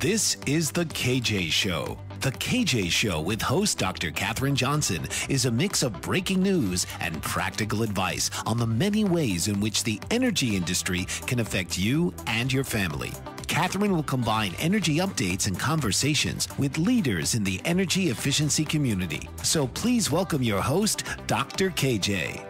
This is The KJ Show. The KJ Show with host Dr. Katherine Johnson is a mix of breaking news and practical advice on the many ways in which the energy industry can affect you and your family. Katherine will combine energy updates and conversations with leaders in the energy efficiency community. So please welcome your host, Dr. KJ.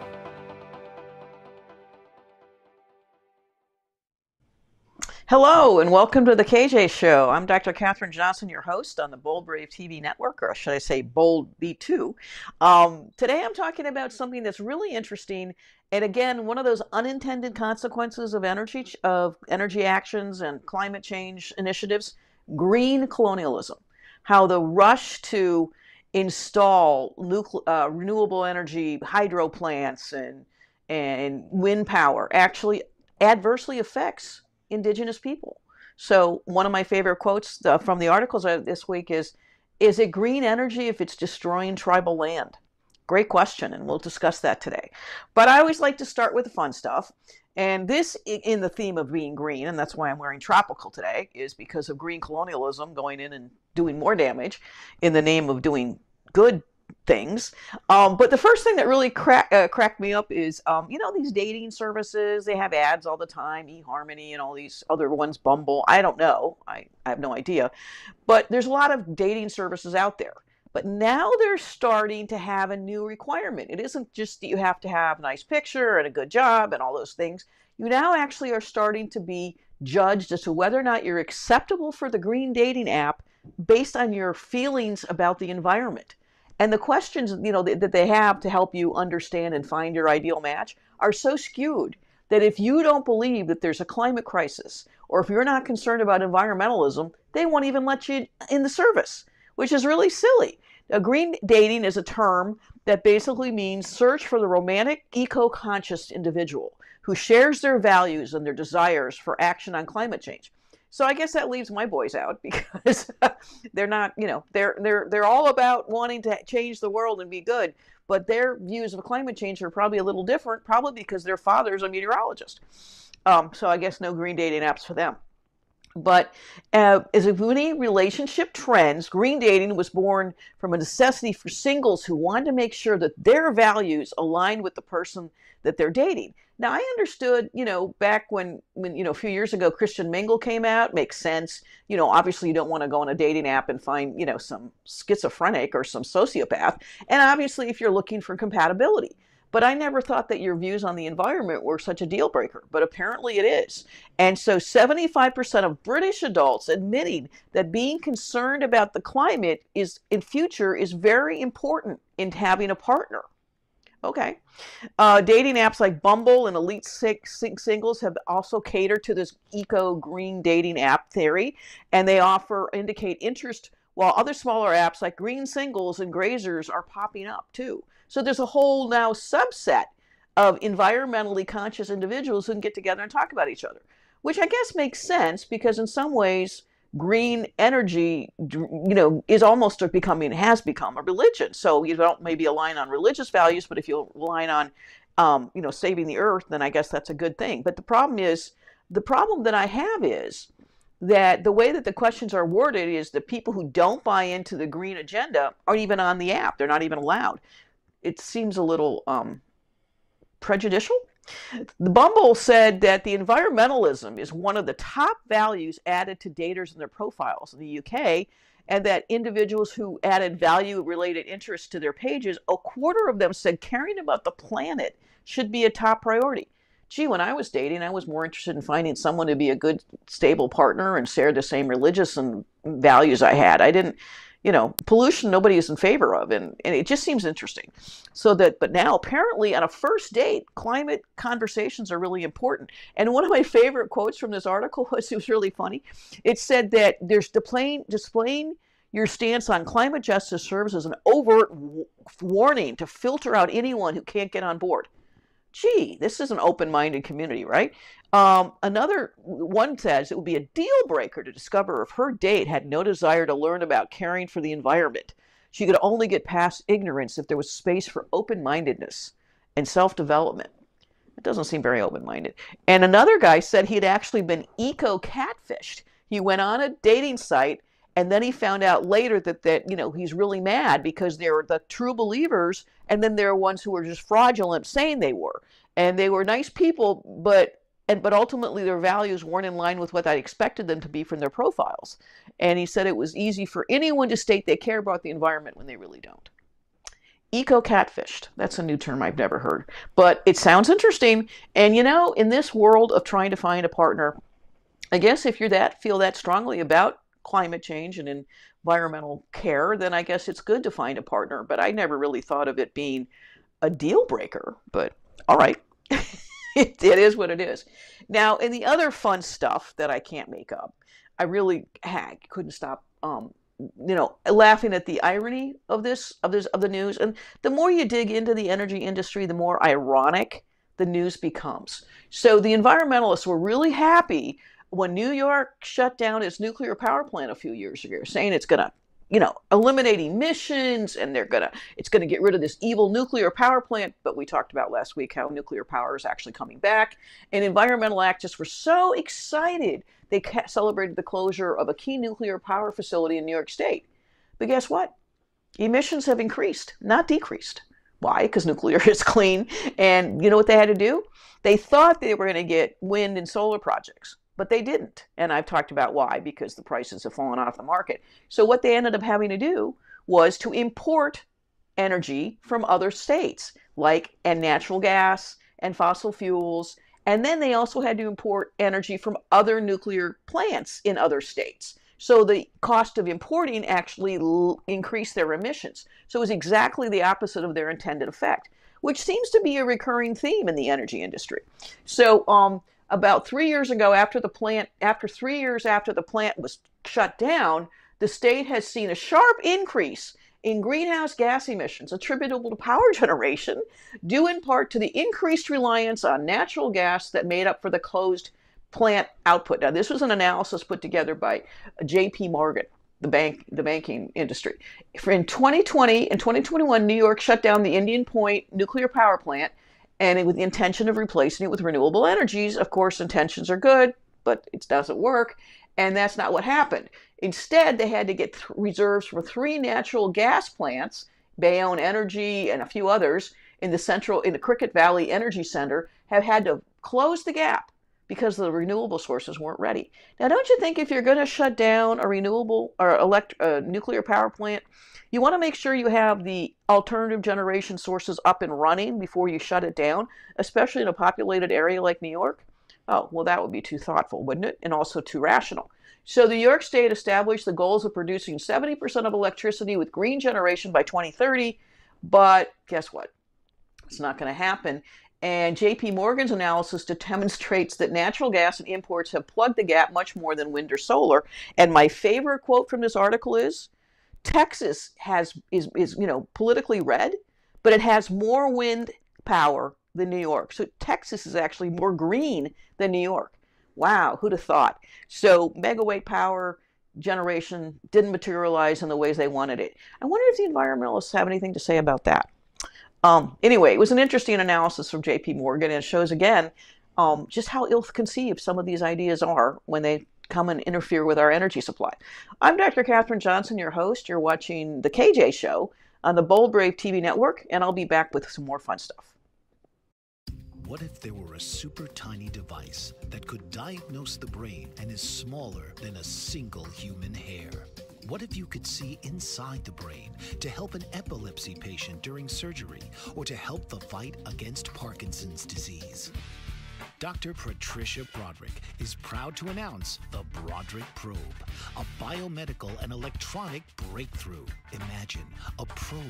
Hello, and welcome to the KJ Show. I'm Dr. Katherine Johnson, your host on the Bold Brave TV network, or should I say Bold B2. Um, today I'm talking about something that's really interesting, and again, one of those unintended consequences of energy, of energy actions and climate change initiatives green colonialism. How the rush to install nucle- uh, renewable energy hydro plants and, and wind power actually adversely affects indigenous people. So one of my favorite quotes uh, from the articles this week is, is it green energy if it's destroying tribal land? Great question, and we'll discuss that today. But I always like to start with the fun stuff. And this, in the theme of being green, and that's why I'm wearing tropical today, is because of green colonialism going in and doing more damage in the name of doing good things. Um, but the first thing that really crack, uh, cracked me up is, um, you know, these dating services, they have ads all the time, eHarmony and all these other ones, Bumble. I don't know. I, I have no idea. But there's a lot of dating services out there. But now they're starting to have a new requirement. It isn't just that you have to have a nice picture and a good job and all those things. You now actually are starting to be judged as to whether or not you're acceptable for the green dating app based on your feelings about the environment. And the questions, you know, that they have to help you understand and find your ideal match are so skewed that if you don't believe that there's a climate crisis or if you're not concerned about environmentalism, they won't even let you in the service, which is really silly. Now, green dating is a term that basically means search for the romantic, eco-conscious individual who shares their values and their desires for action on climate change. So I guess that leaves my boys out because they're not, you know, they're they're they're all about wanting to change the world and be good, but their views of climate change are probably a little different, probably because their father's a meteorologist. Um, so I guess no green dating apps for them. But uh, as a many relationship trends, green dating was born from a necessity for singles who wanted to make sure that their values aligned with the person that they're dating. Now, I understood, you know, back when, when, you know, a few years ago, Christian Mingle came out, makes sense. You know, obviously you don't want to go on a dating app and find, you know, some schizophrenic or some sociopath. And obviously if you're looking for compatibility. But I never thought that your views on the environment were such a deal breaker, but apparently it is. And so 75% of British adults admitting that being concerned about the climate is in future is very important in having a partner. Okay. Uh, dating apps like Bumble and Elite Six Singles have also catered to this eco green dating app theory, and they offer indicate interest, while other smaller apps like Green Singles and Grazers are popping up too. So there's a whole now subset of environmentally conscious individuals who can get together and talk about each other, which I guess makes sense because in some ways green energy, you know, is almost becoming, has become a religion. So you don't maybe align on religious values, but if you align on, um, you know, saving the earth, then I guess that's a good thing. But the problem is, the problem that I have is that the way that the questions are worded is that people who don't buy into the green agenda aren't even on the app. They're not even allowed. It seems a little um, prejudicial. The Bumble said that the environmentalism is one of the top values added to daters in their profiles in the UK, and that individuals who added value related interests to their pages, a quarter of them said caring about the planet should be a top priority. Gee, when I was dating, I was more interested in finding someone to be a good, stable partner and share the same religious and values I had. I didn't you know, pollution nobody is in favor of, and, and it just seems interesting. So that, but now apparently on a first date, climate conversations are really important. And one of my favorite quotes from this article was, it was really funny. It said that there's displaying, displaying your stance on climate justice serves as an overt warning to filter out anyone who can't get on board gee, this is an open minded community, right? Um, another one says it would be a deal breaker to discover if her date had no desire to learn about caring for the environment. She could only get past ignorance if there was space for open mindedness and self development. It doesn't seem very open minded. And another guy said he had actually been eco catfished. He went on a dating site and then he found out later that that you know he's really mad because there are the true believers and then there are ones who are just fraudulent saying they were. And they were nice people but and but ultimately their values weren't in line with what I expected them to be from their profiles. And he said it was easy for anyone to state they care about the environment when they really don't. Eco catfished. That's a new term i've never heard. But it sounds interesting. And you know in this world of trying to find a partner i guess if you're that feel that strongly about climate change and environmental care, then I guess it's good to find a partner. But I never really thought of it being a deal breaker. But all right, it, it is what it is. Now, in the other fun stuff that I can't make up, I really had, couldn't stop. Um, you know, laughing at the irony of this, of this, of the news. And the more you dig into the energy industry, the more ironic the news becomes. So the environmentalists were really happy when New York shut down its nuclear power plant a few years ago, saying it's going to, you know, eliminate emissions and they're to, it's going to get rid of this evil nuclear power plant. But we talked about last week how nuclear power is actually coming back. And environmental activists were so excited they celebrated the closure of a key nuclear power facility in New York State. But guess what? Emissions have increased, not decreased. Why? Because nuclear is clean. And you know what they had to do? They thought they were going to get wind and solar projects but they didn't. And I've talked about why, because the prices have fallen off the market. So what they ended up having to do was to import energy from other states, like and natural gas and fossil fuels. And then they also had to import energy from other nuclear plants in other states. So the cost of importing actually increased their emissions. So it was exactly the opposite of their intended effect, which seems to be a recurring theme in the energy industry. So um, about three years ago, after the plant, after three years after the plant was shut down, the state has seen a sharp increase in greenhouse gas emissions attributable to power generation, due in part to the increased reliance on natural gas that made up for the closed plant output. Now, this was an analysis put together by J.P. Morgan, the bank, the banking industry. In 2020 and 2021, New York shut down the Indian Point nuclear power plant and with the intention of replacing it with renewable energies. Of course, intentions are good, but it doesn't work. And that's not what happened. Instead, they had to get th- reserves for three natural gas plants, Bayonne Energy and a few others in the central, in the Cricket Valley Energy Center, have had to close the gap because the renewable sources weren't ready. Now, don't you think if you're going to shut down a renewable or elect, a nuclear power plant, you want to make sure you have the alternative generation sources up and running before you shut it down, especially in a populated area like New York? Oh, well, that would be too thoughtful, wouldn't it? And also too rational. So, the New York State established the goals of producing 70% of electricity with green generation by 2030. But guess what? It's not going to happen. And JP Morgan's analysis demonstrates that natural gas and imports have plugged the gap much more than wind or solar. And my favorite quote from this article is Texas has is is you know politically red, but it has more wind power than New York. So Texas is actually more green than New York. Wow, who'd have thought? So megawatt power generation didn't materialize in the ways they wanted it. I wonder if the environmentalists have anything to say about that. Um, anyway, it was an interesting analysis from J.P. Morgan, and it shows again um, just how ill-conceived some of these ideas are when they come and interfere with our energy supply. I'm Dr. Katherine Johnson, your host. You're watching The KJ Show on the Bold Brave TV network, and I'll be back with some more fun stuff. What if there were a super tiny device that could diagnose the brain and is smaller than a single human hair? What if you could see inside the brain to help an epilepsy patient during surgery or to help the fight against Parkinson's disease? Dr. Patricia Broderick is proud to announce the Broderick Probe, a biomedical and electronic breakthrough. Imagine a probe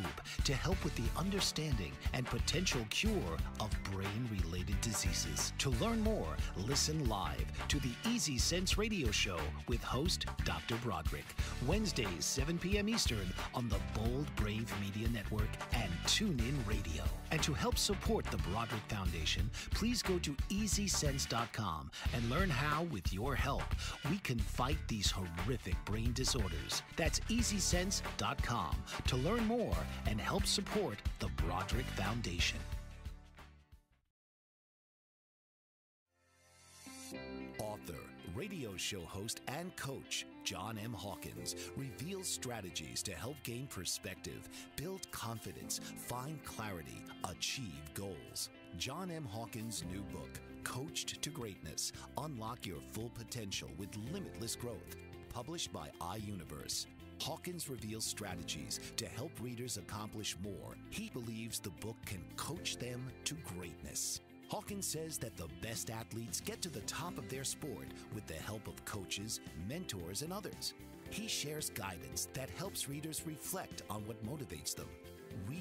to help with the understanding and potential cure of brain related diseases. To learn more, listen live to the Easy Sense radio show with host Dr. Broderick, Wednesdays, 7 p.m. Eastern on the Bold Brave Media Network and TuneIn Radio. And to help support the Broderick Foundation, please go to EasySense.com and learn how, with your help, we can fight these horrific brain disorders. That's EasySense.com to learn more and help support the Broderick Foundation. Author Radio show host and coach John M. Hawkins reveals strategies to help gain perspective, build confidence, find clarity, achieve goals. John M. Hawkins' new book, Coached to Greatness Unlock Your Full Potential with Limitless Growth, published by iUniverse. Hawkins reveals strategies to help readers accomplish more. He believes the book can coach them to greatness. Hawkins says that the best athletes get to the top of their sport with the help of coaches, mentors, and others. He shares guidance that helps readers reflect on what motivates them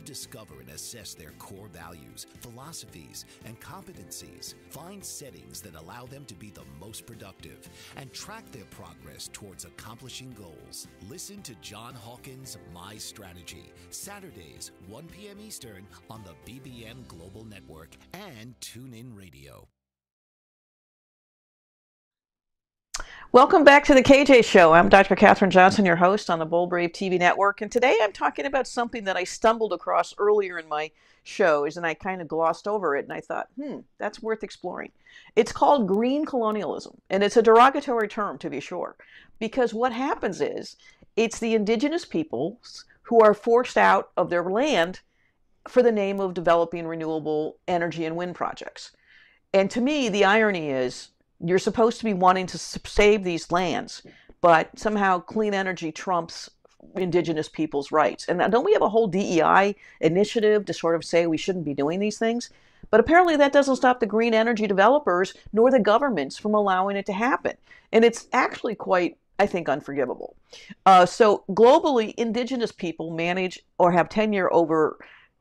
rediscover and assess their core values, philosophies, and competencies, find settings that allow them to be the most productive, and track their progress towards accomplishing goals. Listen to John Hawkins' My Strategy, Saturdays, 1 p.m. Eastern on the BBM Global Network and TuneIn Radio. Welcome back to the KJ Show. I'm Dr. Katherine Johnson, your host on the Bold Brave TV network. And today I'm talking about something that I stumbled across earlier in my shows and I kind of glossed over it and I thought, hmm, that's worth exploring. It's called green colonialism. And it's a derogatory term, to be sure, because what happens is it's the indigenous peoples who are forced out of their land for the name of developing renewable energy and wind projects. And to me, the irony is you're supposed to be wanting to save these lands, but somehow clean energy trumps indigenous people's rights. And don't we have a whole DEI initiative to sort of say we shouldn't be doing these things? But apparently that doesn't stop the green energy developers nor the governments from allowing it to happen. And it's actually quite, I think, unforgivable. Uh, so globally, indigenous people manage or have tenure over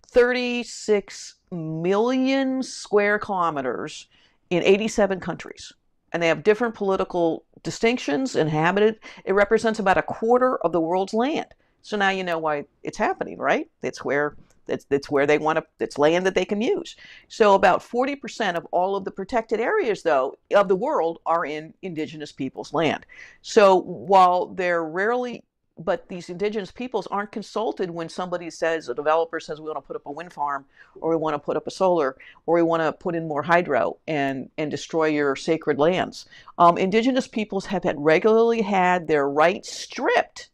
36 million square kilometers in 87 countries and they have different political distinctions inhabited. It represents about a quarter of the world's land. So now you know why it's happening, right? It's where it's, it's where they want to it's land that they can use so about 40% of all of the protected areas though of the world are in indigenous peoples land so while they're rarely but these indigenous peoples aren't consulted when somebody says a developer says we want to put up a wind farm or we want to put up a solar or we want to put in more hydro and and destroy your sacred lands. Um, indigenous peoples have had regularly had their rights stripped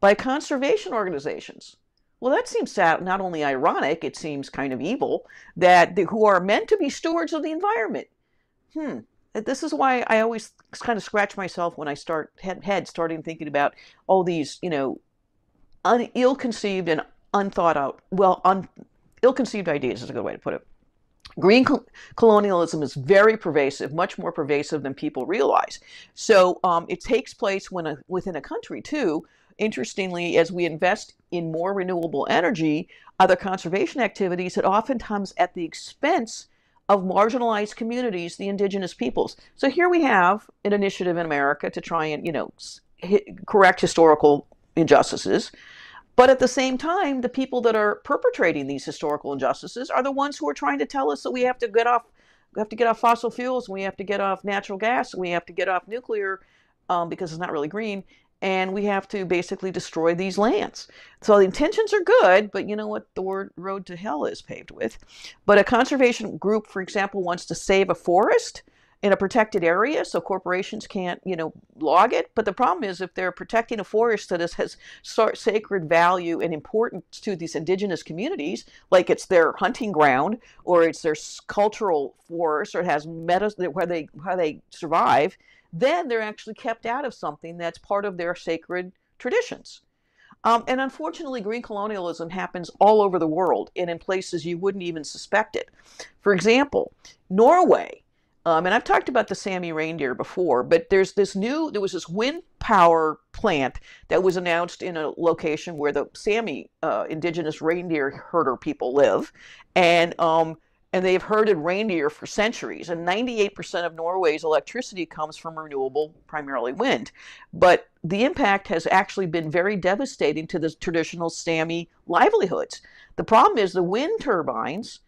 by conservation organizations. Well that seems sad not only ironic it seems kind of evil that the, who are meant to be stewards of the environment. Hmm this is why I always kind of scratch myself when I start head, head starting thinking about all these, you know, un, ill-conceived and unthought out, well, un, ill-conceived ideas is a good way to put it. Green colonialism is very pervasive, much more pervasive than people realize. So um, it takes place when a, within a country too. Interestingly, as we invest in more renewable energy, other conservation activities, it oftentimes at the expense of marginalized communities, the indigenous peoples. So here we have an initiative in America to try and, you know, correct historical injustices. But at the same time, the people that are perpetrating these historical injustices are the ones who are trying to tell us that we have to get off we have to get off fossil fuels, we have to get off natural gas, we have to get off nuclear um, because it's not really green, and we have to basically destroy these lands. So the intentions are good, but you know what the word road to hell is paved with. But a conservation group, for example, wants to save a forest in a protected area so corporations can't, you know, log it. But the problem is if they're protecting a forest that is, has sacred value and importance to these indigenous communities, like it's their hunting ground or it's their cultural forest or it has meta where they where they survive, then they're actually kept out of something that's part of their sacred traditions. Um, and unfortunately, green colonialism happens all over the world and in places you wouldn't even suspect it. For example, Norway, um, and I've talked about the Sami reindeer before, but there's this new, there was this wind power plant that was announced in a location where the Sami uh, indigenous reindeer herder people live. And um, and they've herded reindeer for centuries. And 98% of Norway's electricity comes from renewable, primarily wind. But the impact has actually been very devastating to the traditional Sami livelihoods. The problem is the wind turbines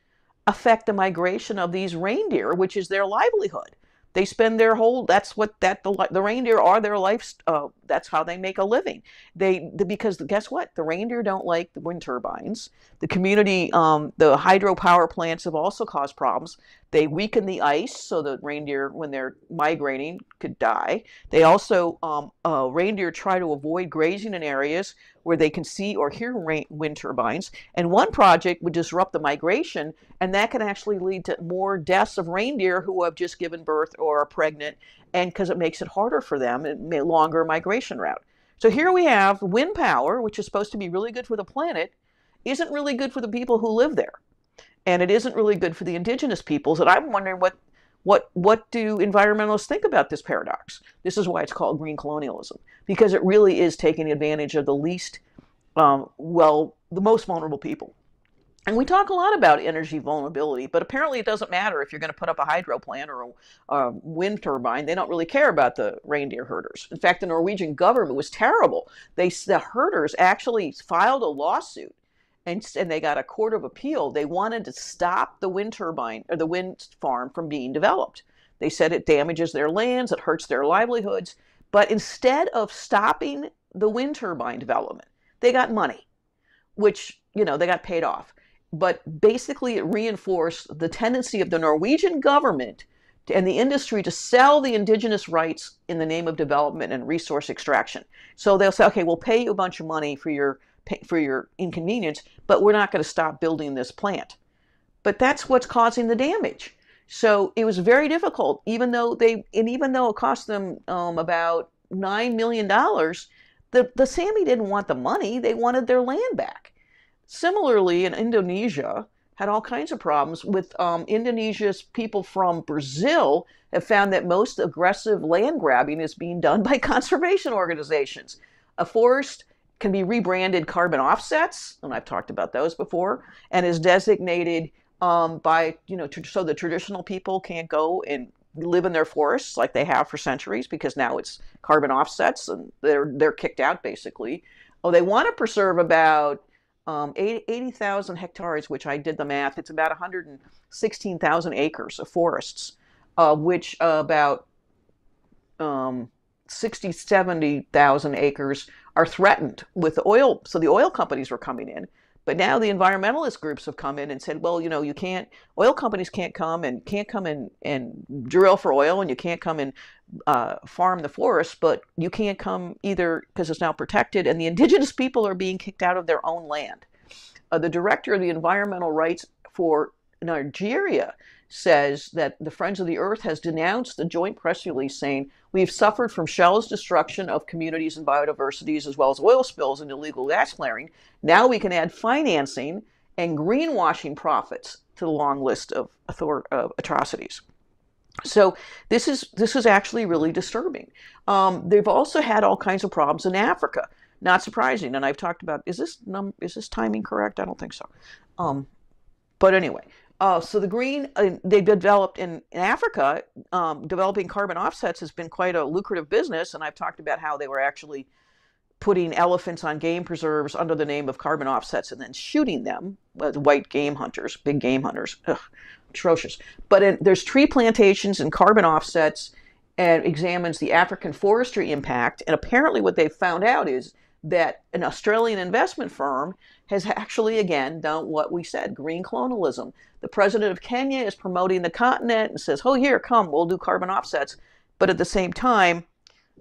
affect the migration of these reindeer, which is their livelihood. They spend their whole. That's what that the the reindeer are their life. Uh, that's how they make a living. They the, because guess what? The reindeer don't like the wind turbines. The community, um, the hydropower plants have also caused problems. They weaken the ice so the reindeer, when they're migrating, could die. They also um, uh, reindeer try to avoid grazing in areas where they can see or hear rain, wind turbines. And one project would disrupt the migration, and that can actually lead to more deaths of reindeer who have just given birth or are pregnant, and because it makes it harder for them, may longer migration route. So here we have wind power, which is supposed to be really good for the planet, isn't really good for the people who live there. And it isn't really good for the indigenous peoples. And I'm wondering what what what do environmentalists think about this paradox? This is why it's called green colonialism, because it really is taking advantage of the least um, well, the most vulnerable people. And we talk a lot about energy vulnerability, but apparently it doesn't matter if you're going to put up a hydro plant or a, a, wind turbine. They don't really care about the reindeer herders. In fact, the Norwegian government was terrible. They the herders actually filed a lawsuit, and, and they got a court of appeal. They wanted to stop the wind turbine or the wind farm from being developed. They said it damages their lands, it hurts their livelihoods. But instead of stopping the wind turbine development, they got money, which you know they got paid off but basically it reinforced the tendency of the Norwegian government and the industry to sell the indigenous rights in the name of development and resource extraction. So they'll say, okay, we'll pay you a bunch of money for your for your inconvenience, but we're not going to stop building this plant. But that's what's causing the damage. So it was very difficult, even though they and even though it cost them um, about nine million dollars, the the Sami didn't want the money; they wanted their land back. Similarly, in Indonesia, had all kinds of problems with um, Indonesia's people from Brazil have found that most aggressive land grabbing is being done by conservation organizations. A forest can be rebranded carbon offsets, and I've talked about those before, and is designated um, by, you know, so the traditional people can't go and live in their forests like they have for centuries because now it's carbon offsets and they're they're kicked out basically. Oh, they want to preserve about um, 80,000 hectares, which I did the math, it's about 116,000 acres of forests, uh, which uh, about um, 60, 70,000 acres are threatened with oil. So the oil companies were coming in. But now the environmentalist groups have come in and said, well, you know, you can't, oil companies can't come and can't come and, and drill for oil and you can't come and uh, farm the forest, but you can't come either because it's now protected and the indigenous people are being kicked out of their own land. Uh, the director of the environmental rights for Nigeria says that the Friends of the Earth has denounced the joint press release saying, We've suffered from Shell's destruction of communities and biodiversities as well as oil spills and illegal gas flaring. Now we can add financing and greenwashing profits to the long list of, author- atrocities. So this is this is actually really disturbing. Um, they've also had all kinds of problems in Africa. Not surprising, and I've talked about is this num is this timing correct? I don't think so. Um, but anyway, uh, so the green uh, they developed in, in Africa, um, developing carbon offsets has been quite a lucrative business, and I've talked about how they were actually putting elephants on game preserves under the name of carbon offsets and then shooting them, with white game hunters, big game hunters. Ugh, atrocious. But in, there's tree plantations and carbon offsets and examines the African forestry impact. And apparently, what they've found out is that an Australian investment firm has actually, again, done what we said green colonialism. The president of Kenya is promoting the continent and says, oh, here, come, we'll do carbon offsets. But at the same time,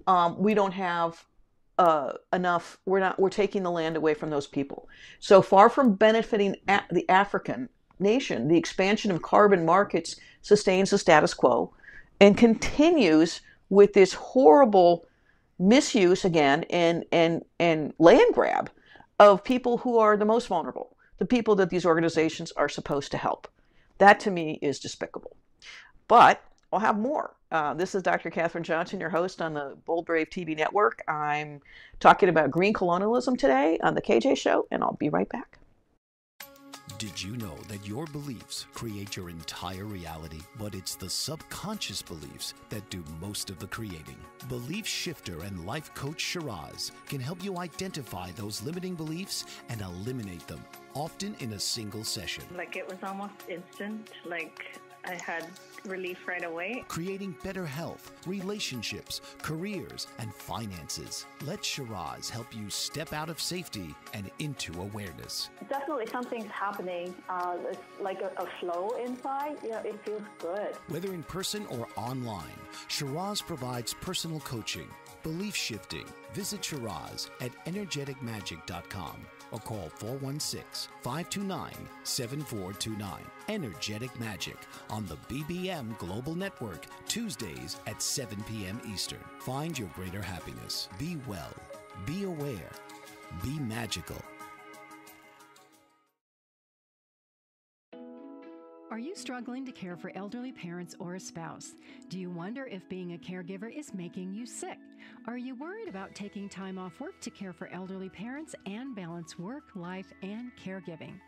um, we don't have uh, enough. We're not. We're taking the land away from those people. So far from benefiting the African nation, the expansion of carbon markets sustains the status quo, and continues with this horrible misuse again and and and land grab of people who are the most vulnerable, the people that these organizations are supposed to help. That to me is despicable. But I'll have more. Uh, this is Dr. Katherine Johnson, your host on the Bold Brave TV network. I'm talking about green colonialism today on the KJ Show, and I'll be right back. Did you know that your beliefs create your entire reality, but it's the subconscious beliefs that do most of the creating? Belief shifter and life coach Shiraz can help you identify those limiting beliefs and eliminate them, often in a single session. Like it was almost instant. Like I had relief right away. Creating better health, relationships, careers, and finances. Let Shiraz help you step out of safety and into awareness. Definitely something's happening. Uh, it's like a, a flow inside. Yeah, it feels good. Whether in person or online, Shiraz provides personal coaching, belief shifting. Visit Shiraz at energeticmagic.com or call 416 529 7429. Energetic Magic on the BBM Global Network, Tuesdays at 7 p.m. Eastern. Find your greater happiness. Be well, be aware, be magical. Are you struggling to care for elderly parents or a spouse? Do you wonder if being a caregiver is making you sick? Are you worried about taking time off work to care for elderly parents and balance work, life, and caregiving?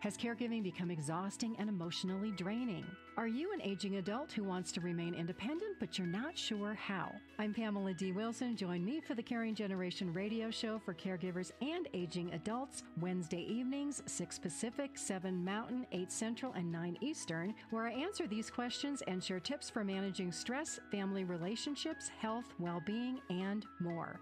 Has caregiving become exhausting and emotionally draining? Are you an aging adult who wants to remain independent but you're not sure how? I'm Pamela D. Wilson. Join me for the Caring Generation radio show for caregivers and aging adults Wednesday evenings, 6 Pacific, 7 Mountain, 8 Central, and 9 Eastern, where I answer these questions and share tips for managing stress, family relationships, health, well being, and more.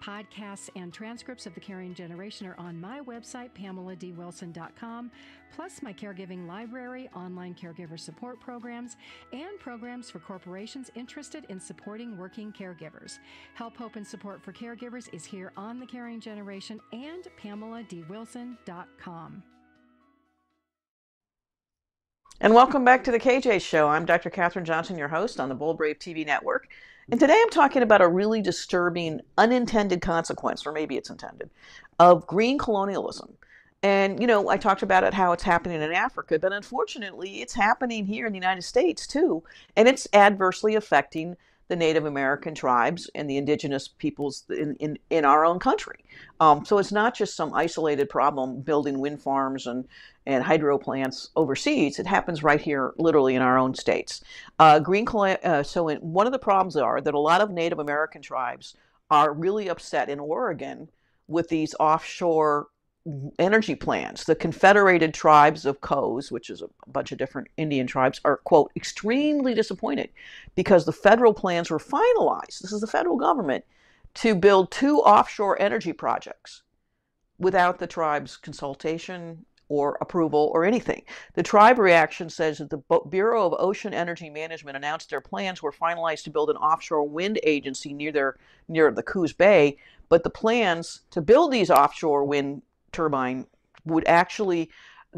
Podcasts and transcripts of The Caring Generation are on my website, pameladwilson.com, plus my caregiving library, online caregiver support programs, and programs for corporations interested in supporting working caregivers. Help, hope, and support for caregivers is here on The Caring Generation and pameladwilson.com. And welcome back to the KJ Show. I'm Dr. Katherine Johnson, your host on the Bold Brave TV network. And today I'm talking about a really disturbing unintended consequence, or maybe it's intended, of green colonialism. And, you know, I talked about it, how it's happening in Africa, but unfortunately, it's happening here in the United States too. And it's adversely affecting the Native American tribes and the indigenous peoples in, in, in our own country. Um, so it's not just some isolated problem building wind farms and, and hydro plants overseas. It happens right here, literally in our own states. Uh, green, uh, so in, one of the problems are that a lot of Native American tribes are really upset in Oregon with these offshore energy plans. The Confederated Tribes of Coos, which is a bunch of different Indian tribes, are, quote, extremely disappointed because the federal plans were finalized. This is the federal government to build two offshore energy projects without the tribe's consultation or approval or anything. The tribe reaction says that the Bureau of Ocean Energy Management announced their plans were finalized to build an offshore wind agency near their near the Coos Bay, but the plans to build these offshore wind turbine would actually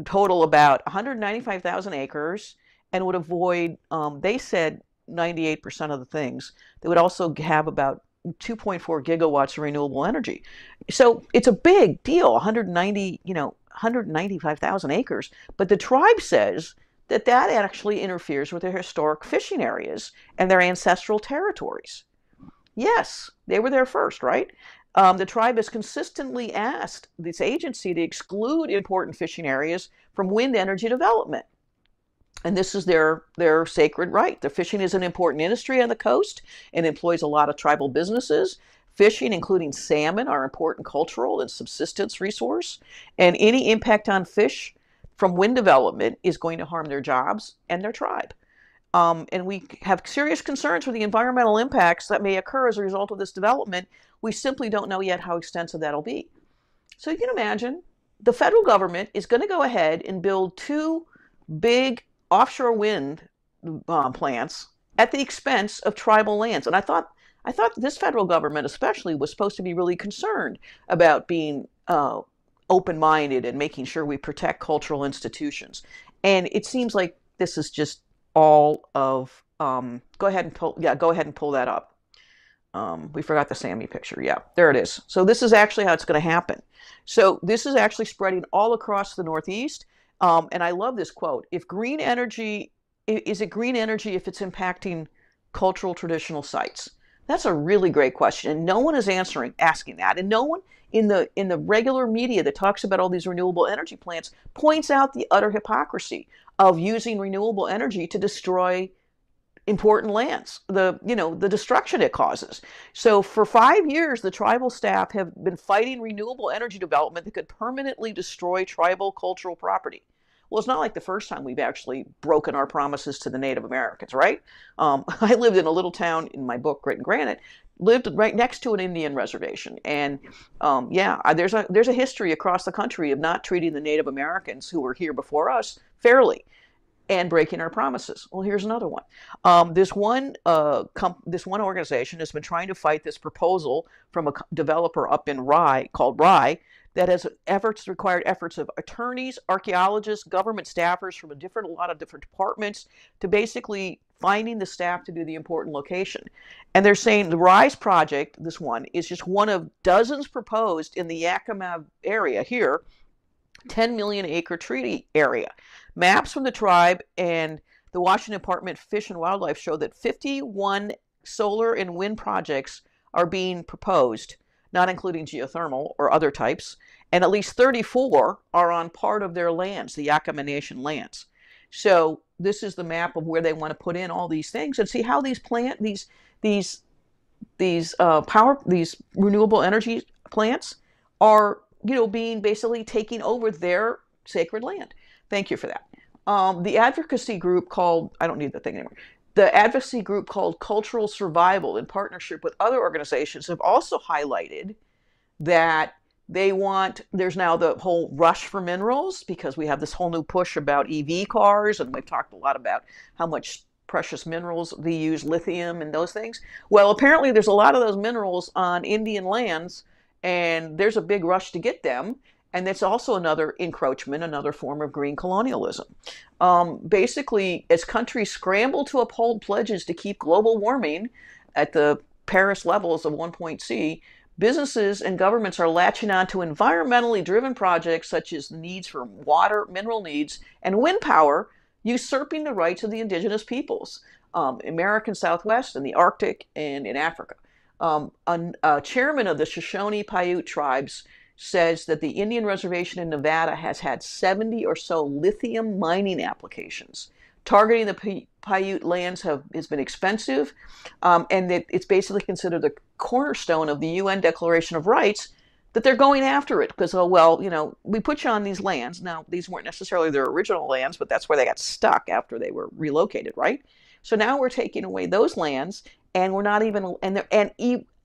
total about 195,000 acres and would avoid, um, they said, 98% of the things. They would also have about 2.4 gigawatts of renewable energy. So it's a big deal, 190, you know, 195,000 acres. But the tribe says that that actually interferes with their historic fishing areas and their ancestral territories. Yes, they were there first, right? Um, the tribe has consistently asked this agency to exclude important fishing areas from wind energy development. And this is their, their sacred right. The fishing is an important industry on the coast and employs a lot of tribal businesses. Fishing, including salmon, are important cultural and subsistence resource. And any impact on fish from wind development is going to harm their jobs and their tribe. Um, and we have serious concerns for the environmental impacts that may occur as a result of this development. We simply don't know yet how extensive that'll be. So you can imagine the federal government is going to go ahead and build two big offshore wind uh, plants at the expense of tribal lands. And I thought I thought this federal government, especially, was supposed to be really concerned about being uh, open-minded and making sure we protect cultural institutions. And it seems like this is just all of, um, go ahead and pull, yeah, go ahead and pull that up. Um, we forgot the Sami picture. Yeah, there it is. So this is actually how it's going to happen. So this is actually spreading all across the Northeast. Um, and I love this quote. If green energy, is it green energy if it's impacting cultural traditional sites? That's a really great question. And no one is answering, asking that. And no one in the in the regular media that talks about all these renewable energy plants points out the utter hypocrisy of using renewable energy to destroy important lands the you know the destruction it causes. So for five years the tribal staff have been fighting renewable energy development that could permanently destroy tribal cultural property. Well, it's not like the first time we've actually broken our promises to the Native Americans, right? Um, I lived in a little town in my book, Grit and Granite, lived right next to an Indian reservation, and um, yeah, there's a there's a history across the country of not treating the Native Americans who were here before us fairly and breaking our promises. Well, here's another one. Um, this one, uh, this one organization has been trying to fight this proposal from a developer up in Rye called Rye that has efforts required efforts of attorneys, archaeologists, government staffers from a different a lot of different departments to basically finding the staff to do the important location. And they're saying the RISE project, this one, is just one of dozens proposed in the Yakima area here, 10 million acre treaty area. Maps from the tribe and the Washington Department of Fish and Wildlife show that 51 solar and wind projects are being proposed, not including geothermal or other types, and at least 34 are on part of their lands, the Yakama Nation lands. So this is the map of where they want to put in all these things and see how these plant these these these uh, power these renewable energy plants are you know being basically taking over their sacred land. Thank you for that. Um, the advocacy group called, I don't need the thing anymore. The advocacy group called Cultural Survival, in partnership with other organizations, have also highlighted that they want, there's now the whole rush for minerals because we have this whole new push about EV cars, and we've talked a lot about how much precious minerals they use, lithium and those things. Well, apparently there's a lot of those minerals on Indian lands, and there's a big rush to get them. And that's also another encroachment, another form of green colonialism. Um, basically, as countries scramble to uphold pledges to keep global warming at the Paris levels of 1.c, businesses and governments are latching on to environmentally driven projects such as needs for water, mineral needs, and wind power, usurping the rights of the indigenous peoples, um, American Southwest and the Arctic and in Africa. Um, a, a chairman of the Shoshone Paiute tribes says that the Indian reservation in Nevada has had 70 or so lithium mining applications. Targeting the Paiute lands have, has been expensive, um, and that it's basically considered the cornerstone of the UN Declaration of Rights that they're going after it because, oh, well, you know, we put you on these lands. Now, these weren't necessarily their original lands, but that's where they got stuck after they were relocated, right? So now we're taking away those lands, and we're not even, and, and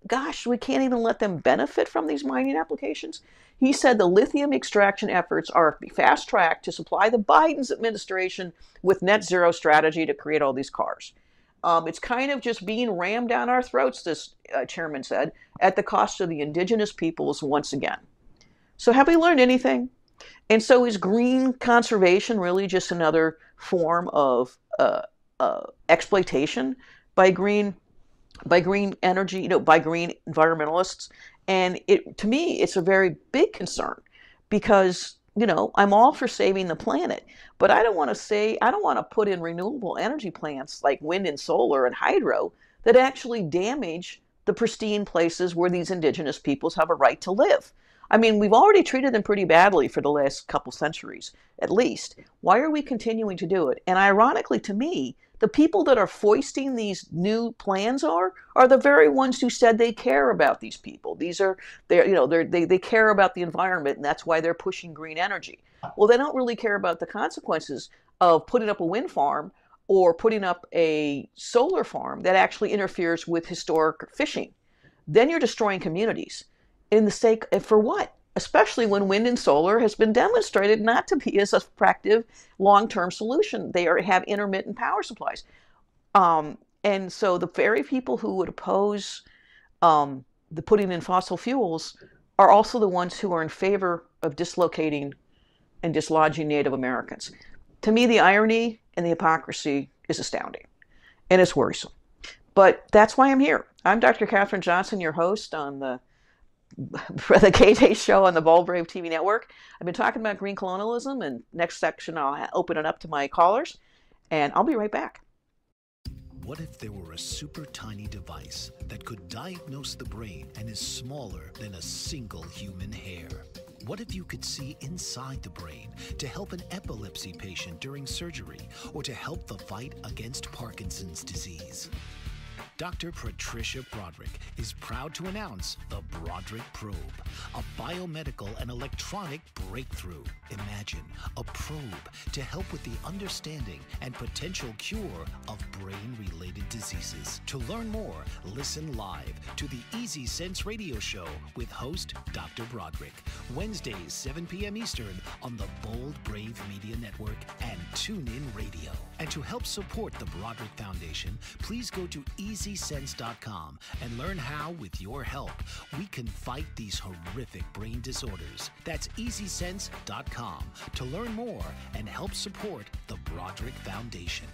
gosh, we can't even let them benefit from these mining applications. He said the lithium extraction efforts are fast tracked to supply the Biden's administration with net zero strategy to create all these cars. Um, it's kind of just being rammed down our throats, this uh, chairman said, at the cost of the indigenous peoples once again. So, have we learned anything? And so, is green conservation really just another form of uh, uh, exploitation by green by green energy, you know, by green environmentalists. And it, to me, it's a very big concern because, you know, I'm all for saving the planet, but I don't want to say, I don't want to put in renewable energy plants like wind and solar and hydro that actually damage the pristine places where these indigenous peoples have a right to live. I mean, we've already treated them pretty badly for the last couple centuries, at least. Why are we continuing to do it? And ironically, to me, the people that are foisting these new plans are are the very ones who said they care about these people. These are they you know they they care about the environment and that's why they're pushing green energy. Well, they don't really care about the consequences of putting up a wind farm or putting up a solar farm that actually interferes with historic fishing. Then you're destroying communities. In the sake eh, for what? Especially when wind and solar has been demonstrated not to be as effective long-term solution. They are, have intermittent power supplies. Um, and so the very people who would oppose um, the putting in fossil fuels are also the ones who are in favor of dislocating and dislodging Native Americans. To me, the irony and the hypocrisy is astounding and it's worrisome. But that's why I'm here. I'm Dr. Katherine Johnson, your host on the for the KJ show on the Bold Brave TV network. I've been talking about green colonialism, and next section I'll open it up to my callers, and I'll be right back. What if there were a super tiny device that could diagnose the brain and is smaller than a single human hair? What if you could see inside the brain to help an epilepsy patient during surgery or to help the fight against Parkinson's disease? Dr. Patricia Broderick is proud to announce the Broderick Probe, a biomedical and electronic breakthrough. Imagine a probe to help with the understanding and potential cure of brain related diseases. To learn more, listen live to the Easy Sense radio show with host Dr. Broderick, Wednesdays, 7 p.m. Eastern on the Bold Brave Media Network and TuneIn Radio. And to help support the Broderick Foundation, please go to EasySense.com and learn how, with your help, we can fight these horrific brain disorders. That's EasySense.com to learn more and help support the Broderick Foundation.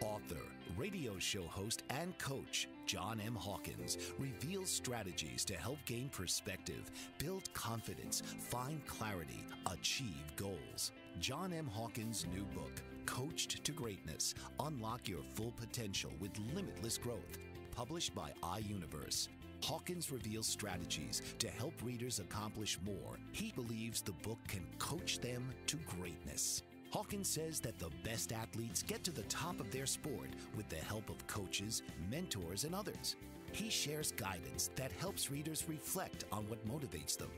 Author, radio show host, and coach John M. Hawkins reveals strategies to help gain perspective, build confidence, find clarity, achieve goals. John M. Hawkins' new book, Coached to Greatness Unlock Your Full Potential with Limitless Growth, published by iUniverse. Hawkins reveals strategies to help readers accomplish more. He believes the book can coach them to greatness. Hawkins says that the best athletes get to the top of their sport with the help of coaches, mentors, and others. He shares guidance that helps readers reflect on what motivates them.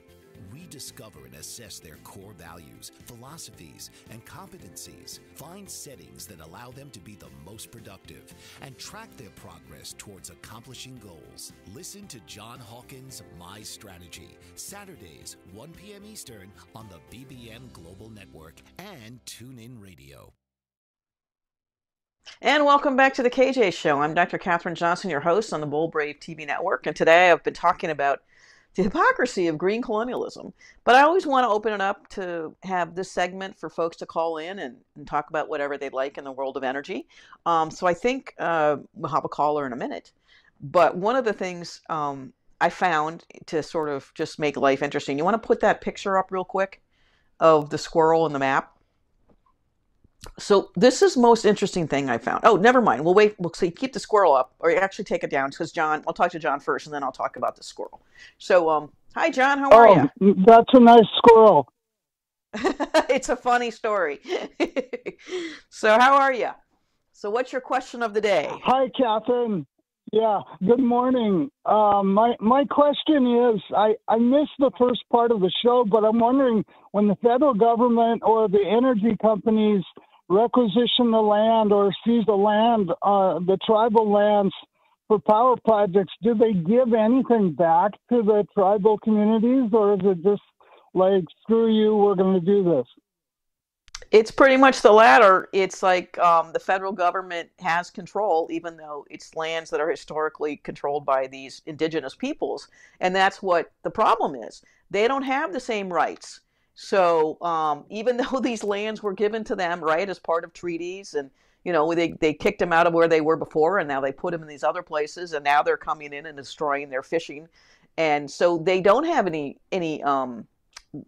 We discover and assess their core values, philosophies, and competencies, find settings that allow them to be the most productive, and track their progress towards accomplishing goals. Listen to John Hawkins' My Strategy, Saturdays, 1 p.m. Eastern on the BBM Global Network and TuneIn Radio. And welcome back to the KJ Show. I'm Dr. Katherine Johnson, your host on the Bold Brave TV network. And today I've been talking about the hypocrisy of green colonialism. But I always want to open it up to have this segment for folks to call in and, and talk about whatever they'd like in the world of energy. Um, so I think uh, we'll have a caller in a minute. But one of the things um, I found to sort of just make life interesting, you want to put that picture up real quick of the squirrel in the map? So this is most interesting thing I found. Oh, never mind. We'll wait. We'll see. Keep the squirrel up, or actually take it down because John. I'll talk to John first, and then I'll talk about the squirrel. So, um, hi, John. How are oh, you? That's a nice squirrel. it's a funny story. so, how are you? So, what's your question of the day? Hi, Katherine. Yeah. Good morning. Um, my my question is, I I missed the first part of the show, but I'm wondering when the federal government or the energy companies requisition the land or seize the land, uh, the tribal lands for power projects, do they give anything back to the tribal communities, or is it just like, screw you, we're going to do this? It's pretty much the latter. It's like um, the federal government has control, even though it's lands that are historically controlled by these indigenous peoples. And that's what the problem is. They don't have the same rights so um, even though these lands were given to them, right, as part of treaties, and you know they they kicked them out of where they were before, and now they put them in these other places, and now they're coming in and destroying their fishing, and so they don't have any any um,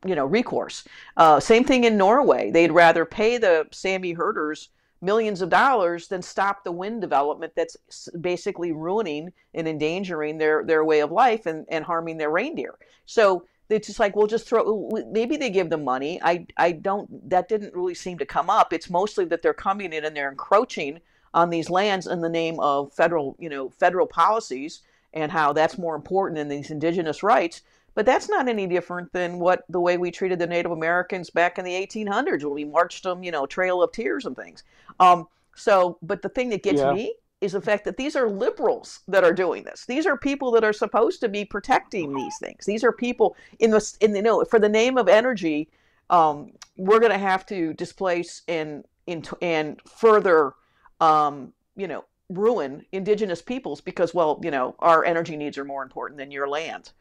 you know recourse. Uh, same thing in Norway. They'd rather pay the Sami herders millions of dollars than stop the wind development that's basically ruining and endangering their their way of life and, and harming their reindeer. So it's just like we'll just throw maybe they give them money. I i don't that didn't really seem to come up. It's mostly that they're coming in and they're encroaching on these lands in the name of federal you know federal policies and how that's more important than these indigenous rights. But that's not any different than what the way we treated the native americans back in the 1800s when we marched them you know trail of tears and things. Um, so but the thing that gets yeah. me is the fact that these are liberals that are doing this. These are people that are supposed to be protecting these things. These are people in the in the you know for the name of energy, um, we're going to have to displace and and, and further, um, you know, ruin indigenous peoples because well, you know, our energy needs are more important than your land.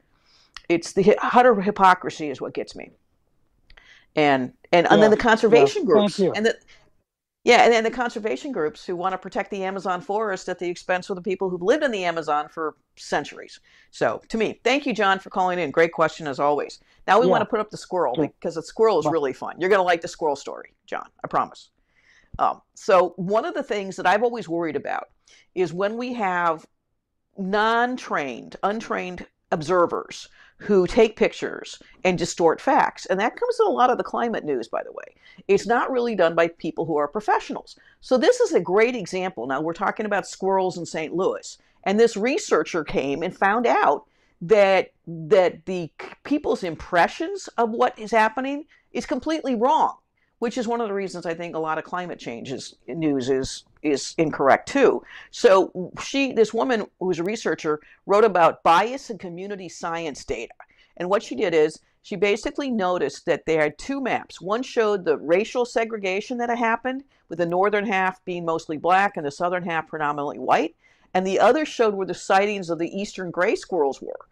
It's the utter hypocrisy is what gets me. And and, yeah, and then the conservation yeah, groups and the yeah, and then the conservation groups who want to protect the Amazon forest at the expense of the people who've lived in the Amazon for centuries. So, to me, thank you, John, for calling in. Great question as always. Now we yeah. want to put up the squirrel because the squirrel is really fun. You're going to like the squirrel story, John. I promise. Um, so, one of the things that I've always worried about is when we have non-trained, untrained observers who take pictures and distort facts. And that comes in a lot of the climate news, by the way. It's not really done by people who are professionals. So this is a great example. Now we're talking about squirrels in St. Louis. And this researcher came and found out that that the people's impressions of what is happening is completely wrong, which is one of the reasons I think a lot of climate change is, news is is incorrect too. So she, this woman who's a researcher, wrote about bias in community science data, and what she did is she basically noticed that they had two maps. One showed the racial segregation that had happened, with the northern half being mostly black and the southern half predominantly white and the other showed where the sightings of the eastern gray squirrels were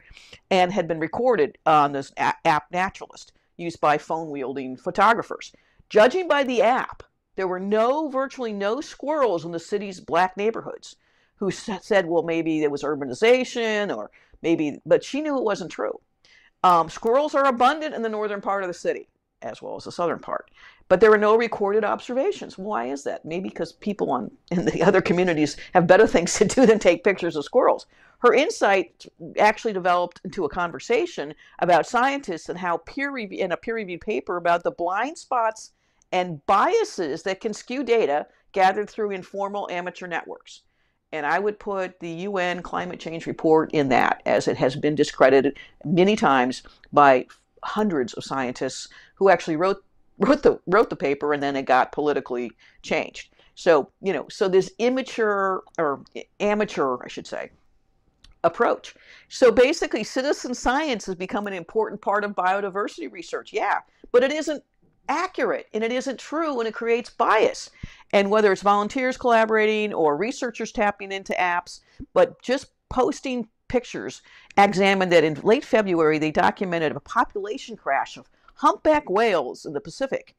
and had been recorded on this app iNaturalist used by phone wielding photographers. Judging by the app, there were no, virtually no squirrels in the city's black neighborhoods who said, well, maybe it was urbanization or maybe, but she knew it wasn't true. Um, squirrels are abundant in the northern part of the city as well as the southern part. But there were no recorded observations. Why is that? Maybe because people on, in the other communities have better things to do than take pictures of squirrels. Her insight actually developed into a conversation about scientists and how peer review, in a peer-reviewed paper about the blind spots and biases that can skew data gathered through informal amateur networks. And I would put the UN climate change report in that, as it has been discredited many times by hundreds of scientists who actually wrote wrote the wrote the paper and then it got politically changed. So, you know, so this immature or amateur, I should say, approach. So basically citizen science has become an important part of biodiversity research. Yeah, but it isn't accurate and it isn't true and it creates bias. And whether it's volunteers collaborating or researchers tapping into apps, but just posting pictures examined that in late February they documented a population crash of humpback whales in the Pacific.